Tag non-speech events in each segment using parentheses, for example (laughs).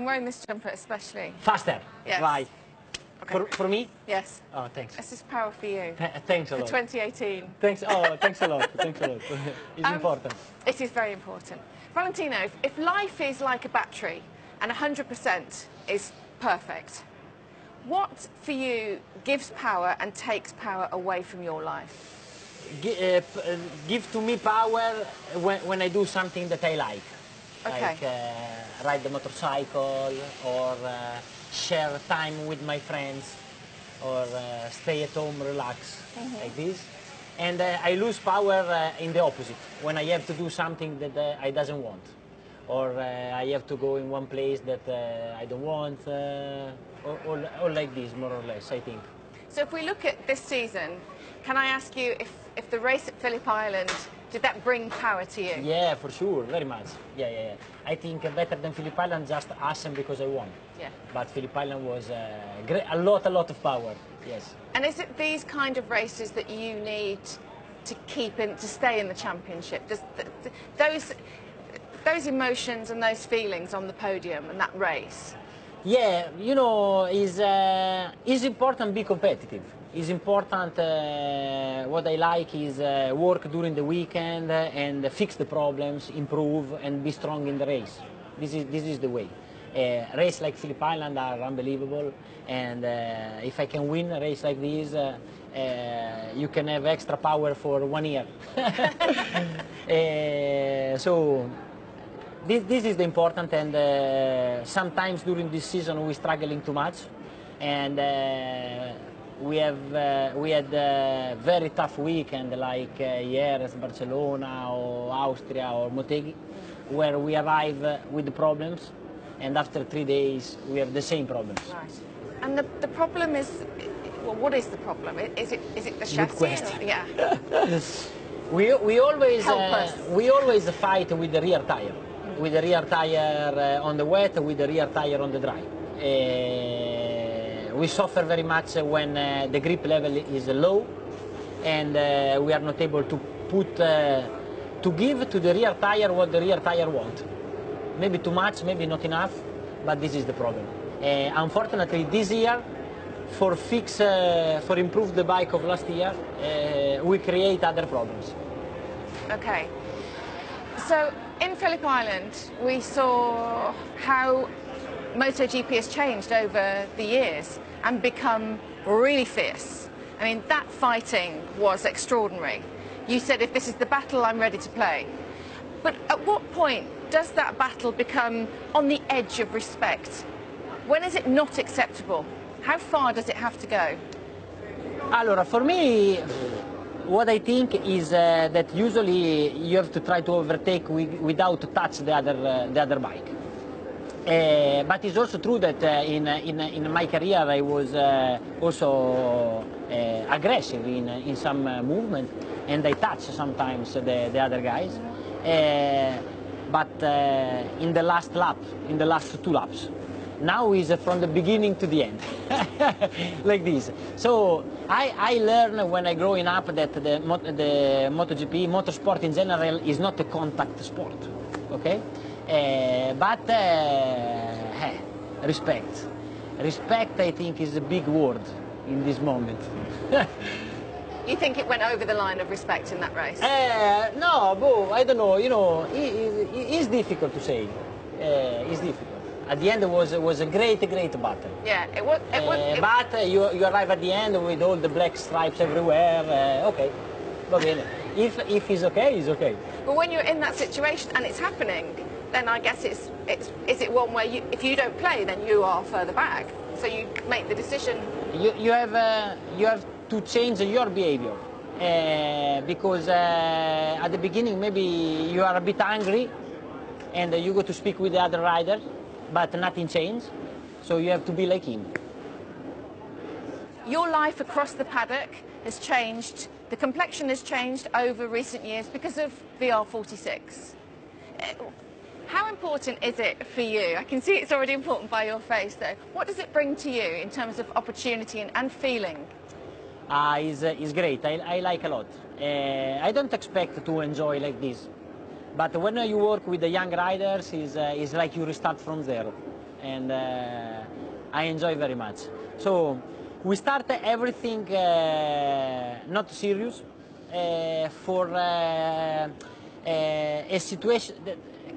I'm wearing this jumper especially. Faster. Yes. Right. Okay. For, for me? Yes. Oh, thanks. This is power for you. Th- thanks a For lot. 2018. Thanks. Oh, thanks a lot. (laughs) Thanks a lot. (laughs) it's Um, important. It is very important. Valentino, if, if life is like a battery and 100% is perfect, what for you gives power and takes power away from your life? Gi- uh, uh, give to me power when, when I do something that I like. Okay. Like uh, ride the motorcycle or uh, share time with my friends or uh, stay at home, relax, Mm-hmm. like this. And uh, I lose power uh, in the opposite, when I have to do something that uh, I doesn't want. Or uh, I have to go in one place that uh, I don't want, uh, or, or, or like this, more or less, I think. So if we look at this season, can I ask you if, if the race at Phillip Island, did that bring power to you? Yeah, for sure, very much. Yeah, yeah, yeah. I think better than Phillip Island, just Assen because I won. Yeah. But Phillip Island was uh, great, a lot, a lot of power. Yes. And is it these kind of races that you need to keep in, to stay in the championship? Does th- th- those, those emotions and those feelings on the podium and that race, Yeah, you know, is uh, is important be competitive. Is important. Uh, what I like is uh, work during the weekend and fix the problems, improve, and be strong in the race. This is this is the way. Uh, race like Phillip Island are unbelievable, and uh, if I can win a race like this, uh, uh, you can have extra power for one year. (laughs) So this, this is the important and uh, sometimes during this season we're struggling too much and uh, we have uh, we had a very tough weekend like uh, Jerez, Barcelona or Austria or Motegi where we arrive uh, with the problems and after three days we have the same problems. right? And the, the problem is, well, what is the problem? Is it is it the chassis? question. or- Yeah. (laughs) We, we always uh, we always fight with the rear tire, with the rear tire uh, on the wet, with the rear tire on the dry. We suffer very much when uh, the grip level is low, and uh, we are not able to put uh, to give to the rear tire what the rear tire want. Maybe too much, maybe not enough, but this is the problem. Unfortunately, this year for fix for improve the bike of last year, we create other problems. Okay. So in Phillip Island, we saw how MotoGP has changed over the years and become really fierce. I mean, that fighting was extraordinary. You said, if this is the battle, I'm ready to play. But at what point does that battle become on the edge of respect? When is it not acceptable? How far does it have to go? Allora, for me, what I think is uh, that usually you have to try to overtake without touch the other uh, the other bike. Uh, but it's also true that uh, in, in, in my career I was uh, also aggressive in, in some movement and I touch sometimes the, the other guys. But in the last lap, in the last two laps, now is from the beginning to the end, (laughs) like this. So I, I learned when I growing up that the, the MotoGP, motorsport in general, is not a contact sport, okay? Uh, but uh, eh, respect, respect, I think, is a big word in this moment. (laughs) You think it went over the line of respect in that race? Uh, no, but I don't know. You know, it, it, it's difficult to say. Uh, it's difficult. At the end, it was was a great, great battle. Yeah, it was. It was Uh, it- but uh, you, you arrive at the end with all the black stripes everywhere. Uh, okay, va bene. If if it's okay, it's okay. But when you're in that situation and it's happening, then I guess it's it's is it one where you if you don't play, then you are further back. So you make the decision. You you have uh, you have to change your behavior. Uh, because uh, at the beginning maybe you are a bit angry and you go to speak with the other rider, but nothing changed. So you have to be like him. Your life across the paddock has changed. The complexion has changed over recent years because of VR46. Uh, How important is it for you? I can see it's already important by your face, though. What does it bring to you in terms of opportunity and, and feeling? uh, is, uh, is great. I, I like a lot. Uh, I don't expect to enjoy like this. But when you work with the young riders, is uh, is like you restart from zero. and uh, I enjoy very much. So we start everything uh, not serious uh, for a situation.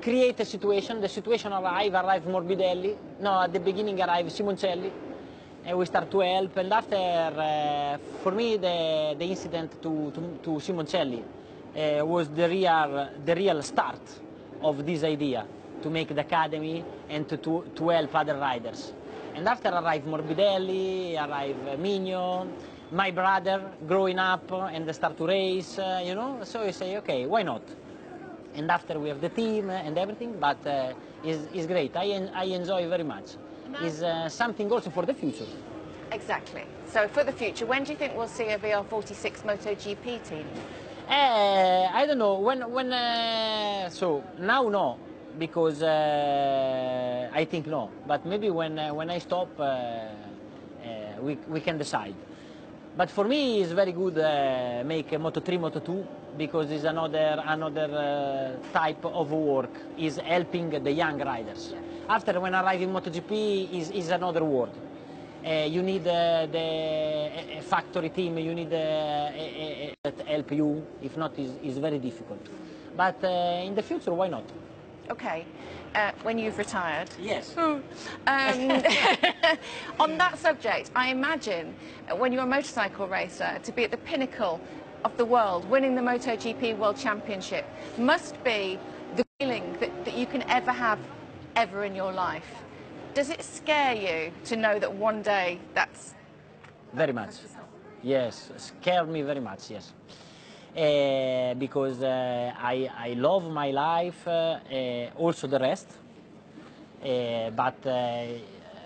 Create a situation. The situation arrive. Arrive Morbidelli. No, at the beginning arrive Simoncelli and we start to help. And after, uh, for me, the, the incident to, to, to Simoncelli uh, was the real, the real start of this idea to make the academy and to, to, to help other riders. And after arrived Morbidelli, arrived Migno, my brother growing up and start to race, uh, you know, so you say, okay, why not? And after we have the team and everything, but uh, it's, it's great. I, en I enjoy very much. It's uh, something also for the future. Exactly. So for the future, when do you think we'll see a VR46 MotoGP team? Uh, I don't know when. When uh, so now no, because uh, I think no. But maybe when uh, when I stop, uh, uh, we we can decide. But for me, it's very good uh, make a Moto 3, Moto 2 because it's another another uh, type of work. Is helping the young riders. After when arrive in MotoGP, is is another world. Uh, you need uh, the a, factory team. You need uh, a, help you. If not, is is very difficult. But uh, in the future, why not? Okay. Uh, when you've retired. Yes. Um, (laughs) (laughs) on that subject, I imagine when you're a motorcycle racer, to be at the pinnacle of the world, winning the MotoGP World Championship, must be the feeling that, that you can ever have ever in your life. Does it scare you to know that one day that's Very much. Yes, scared me very much. Yes, uh, because uh, I I love my life, uh, also the rest, but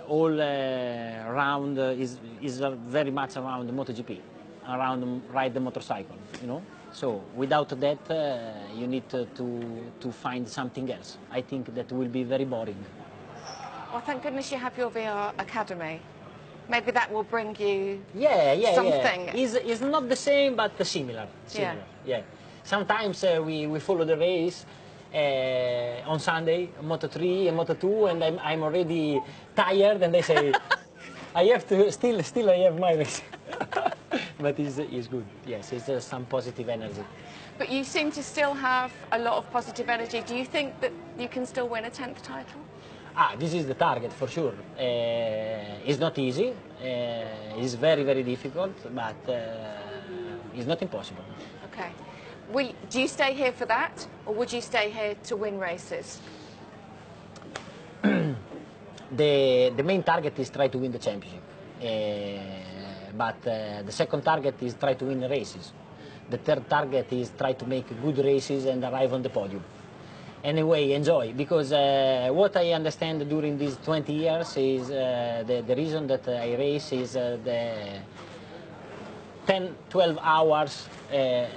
all around is is very much around the MotoGP, around ride the motorcycle. You know. So without that, uh, you need to, to to find something else. I think that will be very boring. Well, thank goodness you have your VR Academy. Maybe that will bring you. Yeah, yeah, Something. yeah. Is is not the same, but similar. similar. Yeah. Sometimes uh, we, we follow the race uh, on Sunday, Moto 3 and Moto 2, and I'm, I'm already tired, and they say, (laughs) I have to still still I have my race. But it's, it's good. Yes, it's uh, some positive energy. But you seem to still have a lot of positive energy. Do you think that you can still win a 10th title? Ah, this is the target for sure. Uh, it's not easy. Uh, it's very very difficult, but uh, it's not impossible. Okay. Will, do you stay here for that, or would you stay here to win races? (clears throat) the, the main target is try to win the championship. Uh, but uh, the second target is try to win races. The third target is try to make good races and arrive on the podium. Anyway, enjoy, because uh, what I understand during these 20 years is uh, the, the reason that I race is uh, the 10, 12 hours, uh,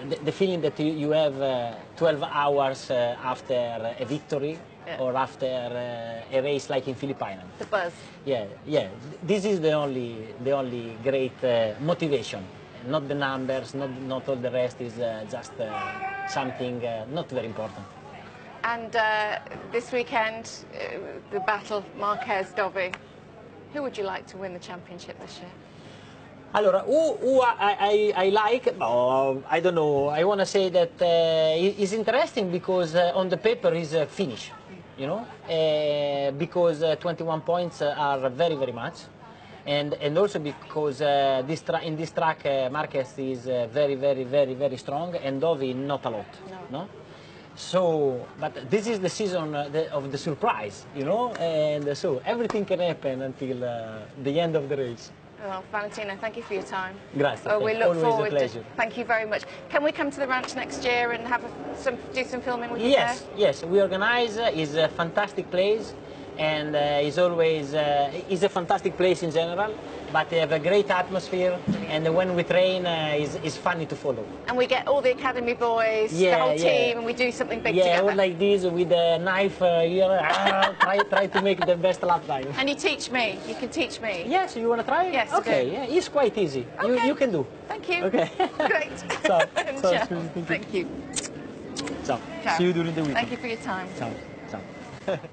the, the feeling that you, you have uh, 12 hours after a victory Yeah. or after uh, a race like in Phillip Island. The buzz. Yeah, yeah. This is the only, the only great uh, motivation. Not the numbers, not, not all the rest is uh, just uh, something uh, not very important. And uh, this weekend, uh, the battle Marquez Dovi. Who would you like to win the championship this year? Allora, who, who I, I, I like, oh, I don't know, I want to say that uh, it's interesting because uh, on the paper is uh, finish, you know, uh, because uh, 21 points are very, very much. And, and also because uh, this in this track uh, Marquez is uh, very, very, very, very strong and Dovi not a lot, no? So, but this is the season uh, the, of the surprise, you know, and so everything can happen until uh, the end of the race. Well, Valentino, thank you for your time. Grazie, Uh, we look always a forward to. pleasure. Thank you very much. Can we come to the ranch next year and have a, some do some filming with you Yes, there? yes, we organize. Uh, it's a fantastic place, and uh, it's always uh, it's a fantastic place in general. But they have a great atmosphere, and when we train, uh, it's, it's funny to follow. And we get all the academy boys, the whole yeah. team, and we do something big yeah, together. like this with a knife uh, here. ah, (laughs) try try to make the best lap time. And you teach me. You can teach me. Yes, you want to try? Yes, Okay, do. yeah, it's quite easy. You Okay. you can do. Thank you. Okay. Great. (laughs) (laughs) so, Ciao. Suzi, thank you. You. Ciao. Ciao. See you during the weekend. Thank you for your time. Ciao. Ciao.